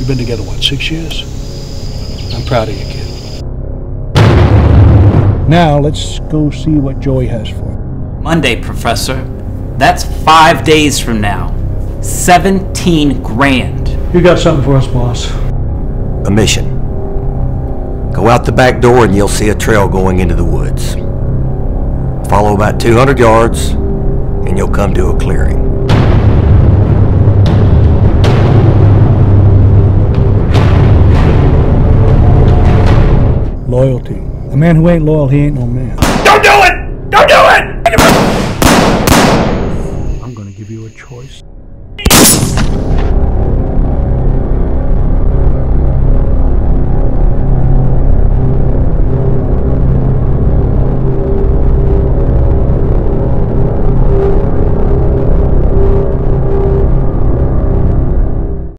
We've been together, what, six years? I'm proud of you, kid. Now, let's go see what Joey has for us. Monday, Professor. That's five days from now. 17 grand. You got something for us, boss. A mission. Go out the back door and you'll see a trail going into the woods. Follow about 200 yards and you'll come to a clearing. Loyalty. A man who ain't loyal, he ain't no man. Don't do it! Don't do it! I'm gonna give you a choice.